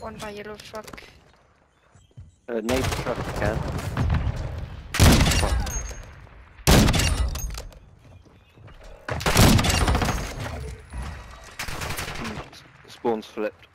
One by yellow truck. Uh, nade truck can. Hmm, spawn's flipped.